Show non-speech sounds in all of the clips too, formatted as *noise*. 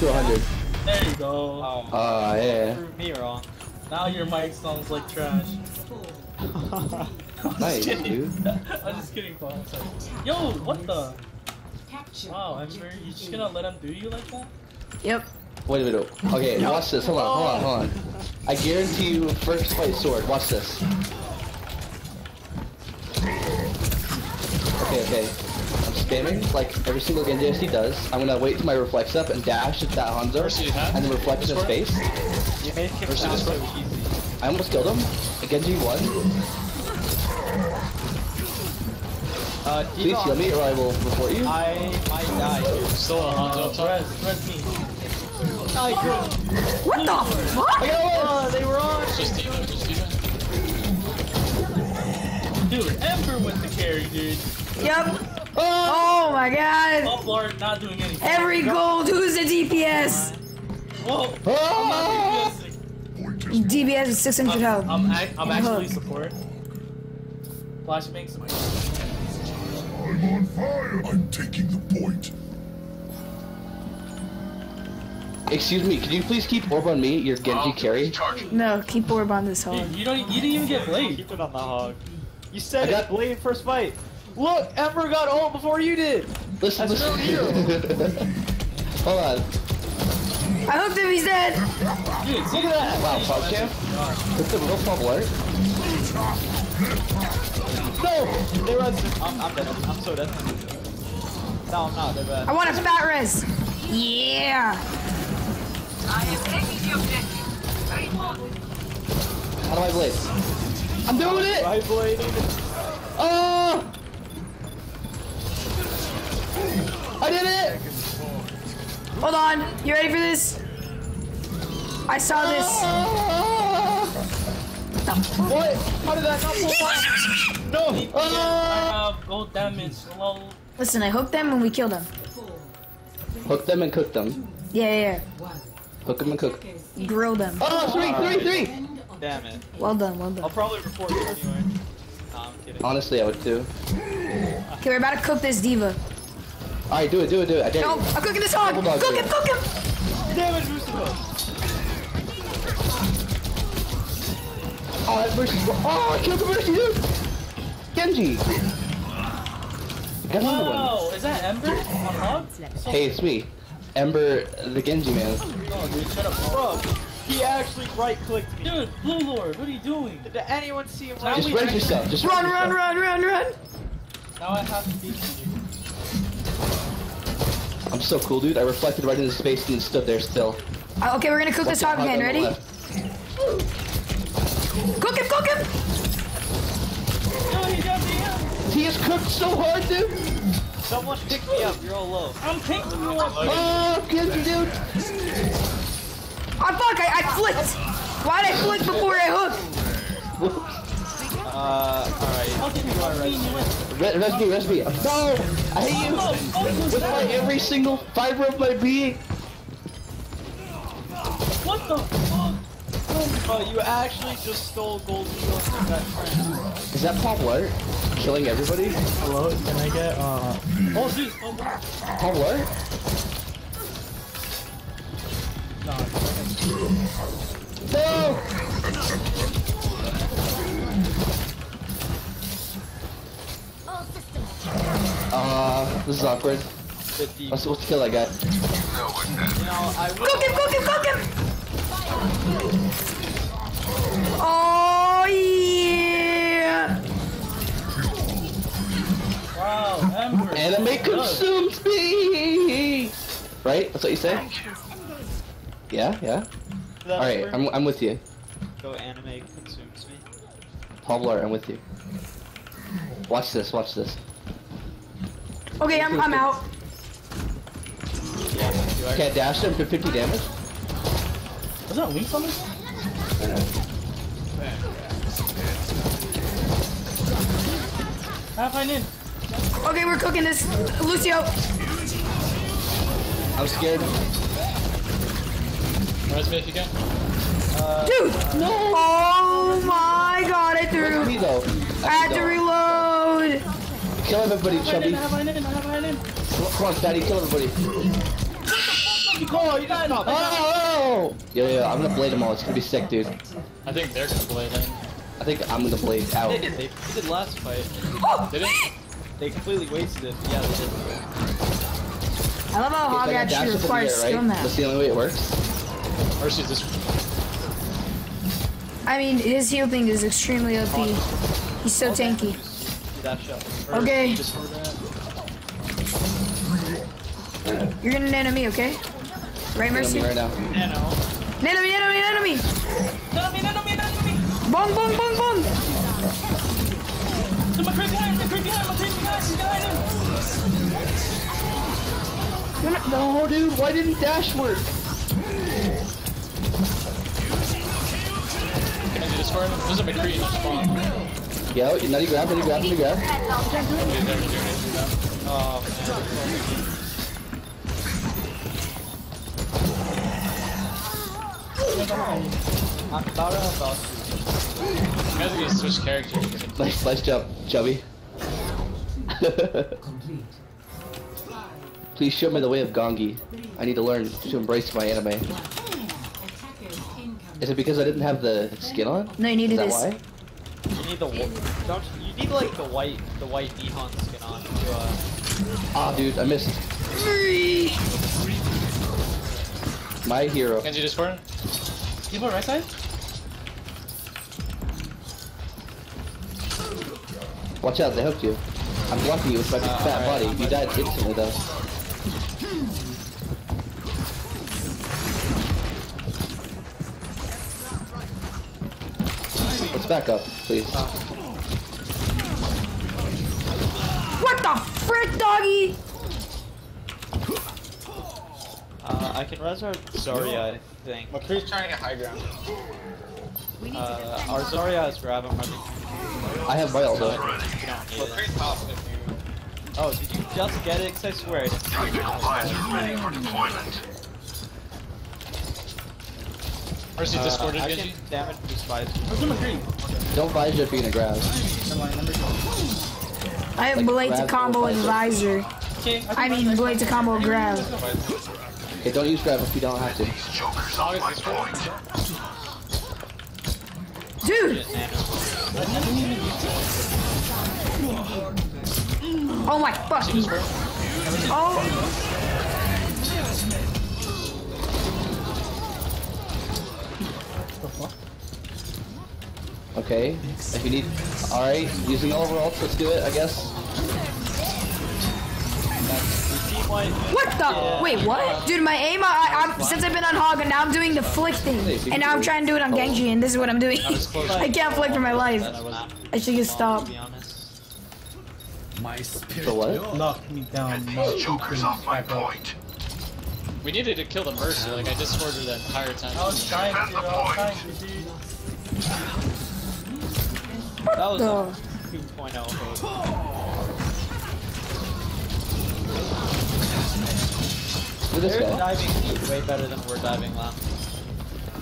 to 100. There you go. Oh, Ah, yeah. prove me wrong. Now your mic sounds like trash. *laughs* I'm Nice, kidding. dude. *laughs* I'm just kidding, Paul. Yo, what the? Wow, Ember, you just gonna let him do you like that? Yep. Wait a minute. Okay, *laughs* watch this. Hold on, hold on, hold on. I guarantee you, first fight sword. Watch this. Okay, okay. I'm spamming like every single Genji SD does. I'm gonna wait till my reflex up and dash at that Hanzo, Mercy, you have? and then reflect in his face. You made him sound so easy. I almost killed him. Genji won. Uh, Please Devon, heal me or I will report you. I might die here. Still a Hanzo up top. Res, res me. I could. What the fuck? I got one! Oh, they were on. Just D.Va, just D.Va. Dude, Ember with the carry, dude. Yep. Oh my god. Up Lord not doing anything. Every gold, who's the DPS? Whoa! Ah! I'm not doing this. DPS is 600 I'm, health. I'm, ac- I'm actually support. Flash makes some. I'm on fire. I'm taking the point. Excuse me, could you please keep orb on me, your Genji carry? No, keep orb on this hog. Dude, you don't. You didn't even get blade. Keep it on the hog. You said I got- Blade first fight. Look, Ember got ult before you did. Listen, That's listen. *laughs* Hold on. I hooked him, he's dead. Dude, Look at that! Wow, PogChamp? With the real pub alert? No, they run. I'm, I'm dead. I'm so dead. No, I'm not. They're bad. I want a fat res. Yeah. I am taking you. How do I blade? I'm doing it! Right blade. Oh! Ah! I did it! Hold on. You ready for this? I saw this. What? How did that not pull off? No! I have gold damage. Lol. Listen, I hooked them and we killed them. Hook them and cook them. Yeah, yeah, Hook them and cook. yeah. Grill them. Oh, three, three, three! Damn it. Well done, well done. I'll done. probably report you anyway. Nah, I'm kidding. Honestly, I would too. Okay, we're about to cook this D.Va. Alright, do it, do it, do it. I dare No, you. I'm cooking this hog. Cook dude. him, cook him. Damage booster. Oh, that mercy. Oh, I killed the mercy, dude! Genji! Got another one. Is that Ember on? So- Hey, it's me. Ember, the Genji man. No, dude, shut up. Bro, he actually right clicked me. Dude, Blue Lord, what are you doing? Did anyone see him right Just we run yourself. Just Run, run, run, run, run, run. Now I have to beat you. I'm so cool, dude. I reflected right into the space and stood there still. Uh, okay, we're gonna cook this hog Hog again. Ready? Cook him, cook him. No, he got me up. He is cooked so hard, dude. Someone pick me up. You're all low. I'm picking you up. Oh, Genji, dude. Oh fuck! I, I flicked. Why'd I flick before I hooked? Uh, alright. How can you run me? You. Re- res me, res me. No! I hate you! Oh, oh, who's With my every single fiber of my being! What the fuck? Bro, you actually just stole gold shield from that friend. Is that Paul Blart? Killing everybody? Hello, can I get, uh... Oh, dude, oh. Paul Blart? No, No! Uh, this is awkward. The deep. I'm supposed to kill that guy. You know, Cook him, cook him, cook him. Oh yeah. wow, Ember. Anime consumes me! Right? That's what you say? Yeah, yeah. Alright, I'm, I'm with you. Go anime consumes me. I'm with you. Watch this, watch this. Okay, I'm I'm out. Yeah, you are. Okay, I dashed him for 50 damage. Was that Wings on this? Half I in. Okay, we're cooking this. Lucio. I'm scared. Res me if you can. Dude. No. Oh my god, I Res threw. me though. I have to reload. Kill everybody, Have I in, Chubby. have I in, have I in. Come on, Fatty, kill everybody. Oh, you just stopped. Oh! oh. Yeah, yeah, I'm gonna blade them all. It's gonna be sick, dude. I think they're gonna blade in. I think I'm gonna blade out. They did. They did last fight. Oh! Did it? They completely wasted it. Yeah, they did. I love how Hog It's like a dash actually up in the requires air, skill right? in that. That's the only way it works. Mercy's this. I mean, his heal thing is extremely OP. He's so tanky. Do that shot. Or Okay. You're gonna nano me, okay? Right, Mercy? me right now. Yeah. Nano me, nano me, nano me! No, me, no, no, me, no, no, me. Bong, bong, bong, bong! To my behind, my creep behind, my behind, she's behind him. You're No, dude, why didn't dash work? Discord. There's a McCree in the spawn. Yo, oh, now you grab, now you grab, now you grab. Okay, they're doing it. Oh man. I'm about to about to. You guys are gonna switch characters. Nice, nice jump, Chubby. *laughs* Please show me the way of Gongi. I need to learn to embrace my anime. Is it because I didn't have the skin on? No, you needed Is needed that this. why? You need the wa- don't you need like the white the white Nihon skin on to uh Ah, dude, I missed. My hero. Can Kenzie Discord. People right side? Watch out, they hooked you. I'm blocking you with my big Uh, fat alright, body. I'm You died instantly though. Let's back up, please. What the frick, doggy? uh I can res our Zarya I think. McCree's trying to get high ground. Uh our Zarya has grab him every I have Vial though. you don't. McCree's top if you. Oh, did you just get it? 'Cause I swear I didn't see it. Visor ready for deployment. Mercy Uh, Discorded I Genji. can damage this visor. Where's the McCree? Don't visor if you're gonna grab. Never mind, number. I have Like blade to combo or with visor. visor. Okay, I mean, blade to combo with grab. Okay, don't use grab if you don't have to. These jokers on my point. Dude! Oh my fucking. Oh! Okay. If you need alright, using all of let's do it, I guess. The team white. What the? Wait, what? Dude, my aim, I, I'm, since I've been on Hog, and now I'm doing the flick thing. And now I'm trying to do it on Genji, and this is what I'm doing. *laughs* I can't flick for my life. I should just stop. be honest. For what? Knock me down. knock These jokers off my back point. We needed to kill the Mercy. Like I just ordered that entire time. I was trying to, I was trying to, dude. That was the- a 2.0 hook. Look at They're this guy. diving deep way better than we're diving left.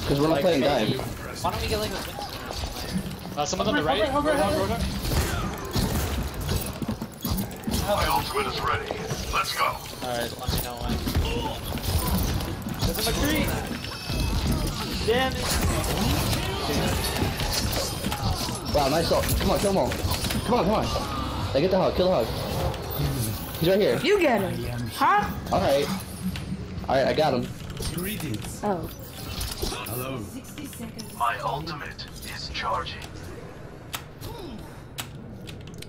Because we're not playing dive. Why don't we get like a Winston or something? Uh, someone on the right. Over, over, over, over. My ultimate is ready. Let's go. Alright, let me know when. There's a McCree! Damn it! Wow, nice ult. Come on, kill him all. Come on, come on. Hey, get the hog, kill the hog. He's right here. You get him. Huh? Alright. Alright, I got him. Oh. Hello. My ultimate is charging.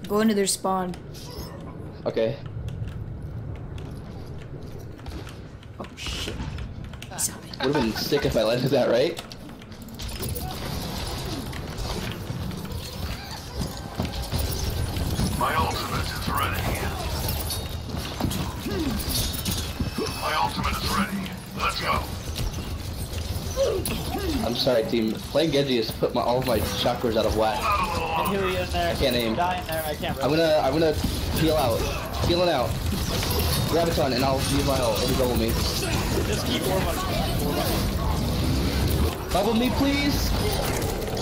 Go into their spawn. Okay. Oh shit. Would have been sick if I landed that, right? Ready. My ultimate is ready. Let's go. I'm sorry, team. Playing Genji has put my, all of my chakras out of whack. Out a little I longer. heal you in there. I can't aim. Die in there, I can't I'm gonna, I'm gonna heal out. Healing out. Grab a ton and I'll use my ult. It'll double me. Just keep warm up. Double me, please.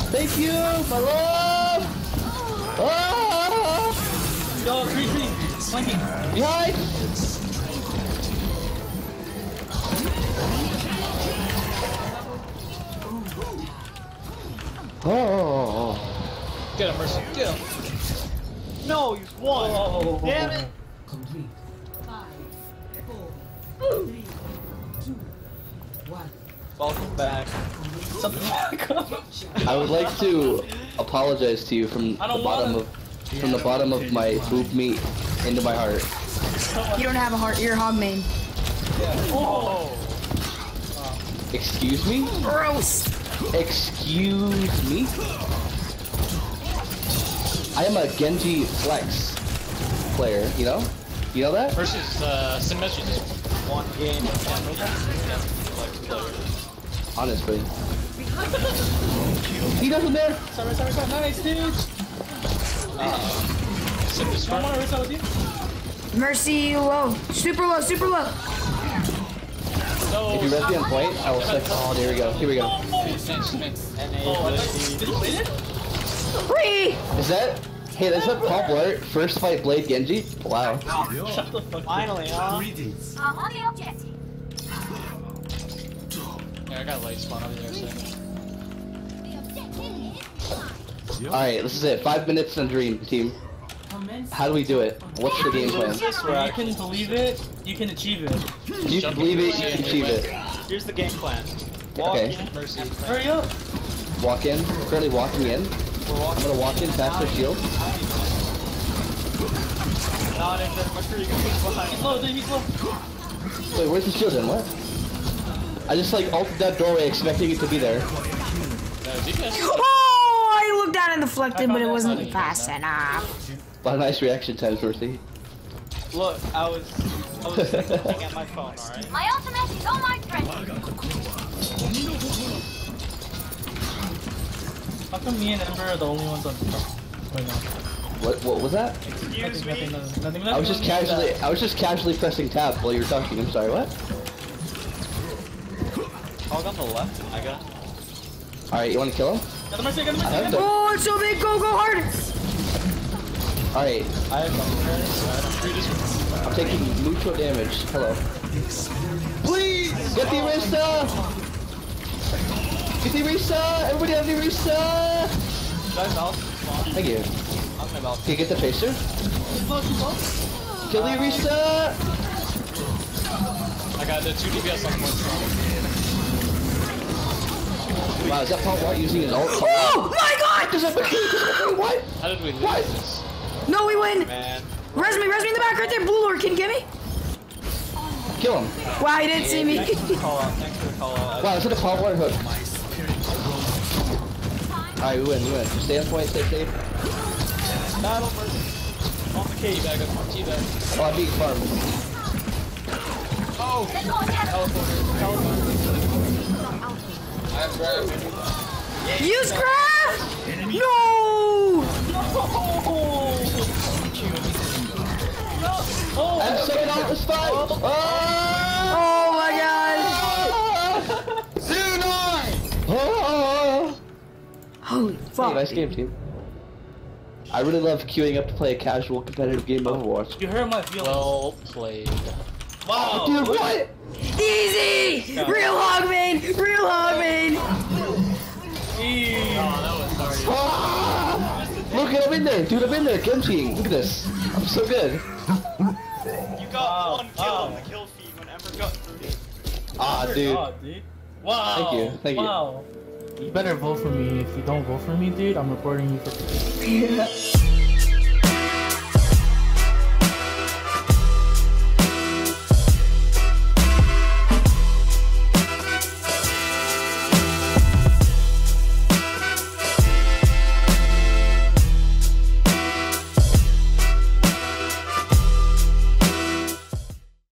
Thank you, my love. Ah! Yo, tree, tree. Flanking. What? Oh. Get him, Mercy. Get him. No, he's won. Oh, Damn it. Complete. Five, four, three, two, one. Welcome back. *laughs* I would like to apologize to you from the bottom wanna... of from the bottom of my boob meat into my heart. You don't have a heart. You're a hog main. Oh. Excuse me? Gross. Excuse me? I am a Genji Flex player, you know? You know that? Mercy's uh, symmetry just One game. Honestly. He doesn't there? Sorry, sorry, sorry. Nice, dude. Sim this one. want to race out with you. Mercy low. Super low. Super low. No. If you res me on point, I will say, oh, there we go. Here we go. Thanks, thanks. Oh, I thought did you play it? Free. Is that, hey, is that Paul Blart first fight Blade Genji? Wow. Shut the fuck. Finally, huh? Greetings. I'm on the objective. Yeah, I got light spawn over there. So. Alright, this is it. Five minutes and dream, team. How do we do it? What's the game plan? If you can believe it, you can achieve it. You can believe it, you can achieve it. Here's the game plan. Walk Okay. in, Mercy. Hurry up. Walk in. Currently walking in. We're I'm gonna walk in past their shield. Not in there. Much you can be behind. He's low, dude. He's low. Wait, where's the shield then? What? I just like opened that doorway expecting it to be there. No, defense. *laughs* I looked down and deflected, but it wasn't fast enough. A nice reaction times, Mercy. Look, I was, I was looking at my phone. All right. My ultimate is on my train. How come me and Ember are the only ones on top right now? What? What was that? Excuse Nothing, nothing, me. nothing, nothing, I was just nothing. casually. I was just casually pressing tab while you were talking. I'm sorry. What? Hog on the left. I got. All right, you want to kill him? Got the mercy, got the I mercy. have got to. Oh, it's so big. Go, go hard. All right, I have something. I'm taking neutral damage. Hello. Please get the Orisa. Get the Orisa. Everybody have the Orisa. Guys, I'll spawn. Thank you. I'm gonna about. Can you get the Tracer? He's low, he's low. Kill the Orisa. I got the two DPS on one. Wow, is that Paul Blart using his ult? Oh my God. Does that What? How did we lose What? this? No, we win. Man. Res me, res me in the back right there. Blue Lord, can you get me? Kill him. Wow, he didn't see me. Thanks for the call out. Thanks for the call out. Wow, is it a Paul Blart hook? Alright, we win, we win. Stay on point, stay safe. Battle mercy. On the cave. Teabag, teabag. Oh, I beat being farmed. Let's go attack. Use craft. No. I'm second out this fight! Oh! Oh my God. Oh! Holy Hey, fuck. nice game, team. I really love queuing up to play a casual competitive game of Overwatch. You hurt my feelings. Well played. Wow. Dude, what? Easy. Real hog main. Real hog main. Eee. Ah! Look, I'm in there, dude. I'm in there. Genji. Look at this. I'm so good. You got Wow, one kill wow. on the kill feed when Ember got through. Ah, dude. God, dude. Wow. Thank you, thank you. wow. You better vote for me. If you don't vote for me, dude, I'm reporting you for. *laughs*